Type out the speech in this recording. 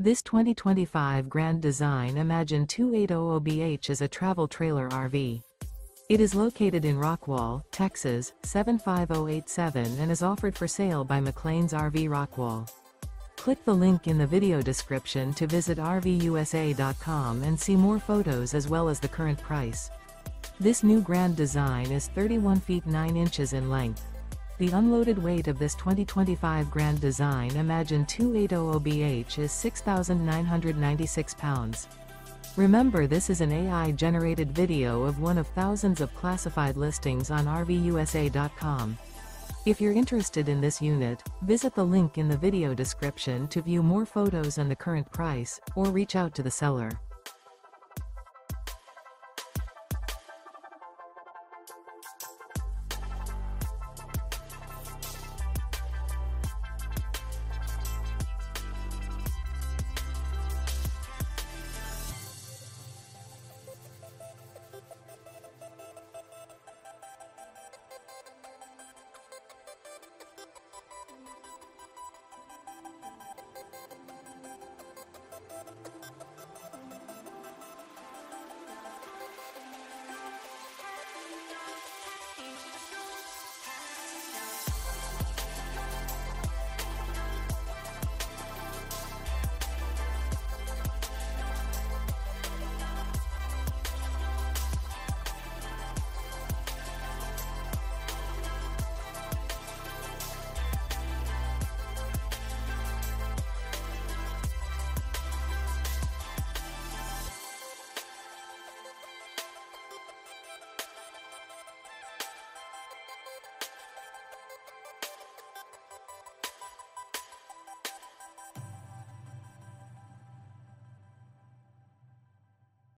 This 2025 Grand Design Imagine 2800BH is a travel trailer RV. It is located in Rockwall, Texas, 75087 and is offered for sale by McClain's RV Rockwall. Click the link in the video description to visit RVUSA.com and see more photos as well as the current price. This new Grand Design is 31 feet 9 inches in length. The unloaded weight of this 2025 Grand Design Imagine 2800BH is 6,996 pounds. Remember this is an AI-generated video of one of thousands of classified listings on RVUSA.com. If you're interested in this unit, visit the link in the video description to view more photos and the current price, or reach out to the seller.